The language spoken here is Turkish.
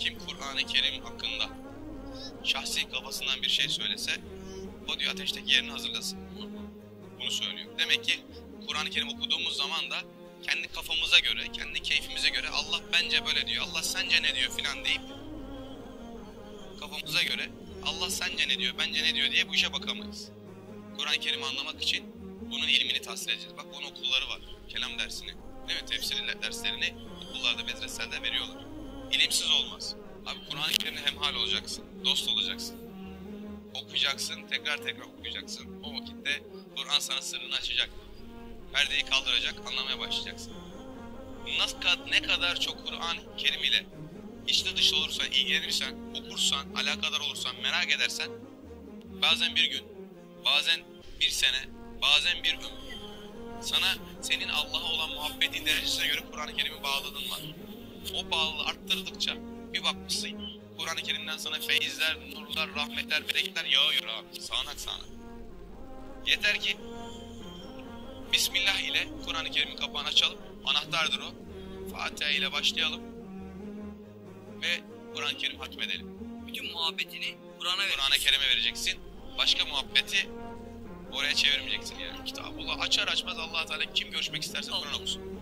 kim Kur'an-ı Kerim hakkında şahsi kafasından bir şey söylese o diyor ateşteki yerini hazırlasın. Bunu söylüyor. Demek ki Kur'an-ı Kerim okuduğumuz zaman da kendi kafamıza göre, kendi keyfimize göre Allah bence böyle diyor, Allah sence ne diyor filan deyip kafamıza göre Allah sence ne diyor, bence ne diyor diye bu işe bakamayız. Kur'an-ı Kerim'i anlamak için bunun ilmini tahsil edeceğiz. Bak bunun okulları var. Kelam dersini, değil mi? Tefsir derslerini okullarda, medreselerde veriyorlar. İlimsiz olmaz. Abi Kur'an-ı Kerim'le hemhal olacaksın, dost olacaksın. Okuyacaksın, tekrar tekrar okuyacaksın. O vakitte Kur'an sana sırrını açacak. Perdeyi kaldıracak, anlamaya başlayacaksın. Nasıl ne kadar çok Kur'an-ı Kerim ile içli dışlı olursan, ilgilenirsen, okursan, alakadar olursan, merak edersen bazen bir gün, bazen bir sene, bazen bir ömür sana senin Allah'a olan muhabbetin derecesine göre Kur'an-ı Kerim'i bağladın var. O bağlılığı arttırdıkça bir bakmışsın Kur'an-ı Kerim'den sana feyizler, nurlar, rahmetler, bereketler yağıyor abi. Sağanak sağanak. Yeter ki Bismillah ile Kur'an-ı Kerim'in kapağını açalım. Anahtardır o. Fatiha ile başlayalım. Ve Kur'an-ı Kerim hatmedelim. Bütün muhabbetini Kur'an'a ver. Kur'an-ı Kerim'e vereceksin. Başka muhabbeti oraya çevirmeyeceksin yani. Kitabullah açar açmaz allah Teala kim görüşmek isterse Kur'an okusun.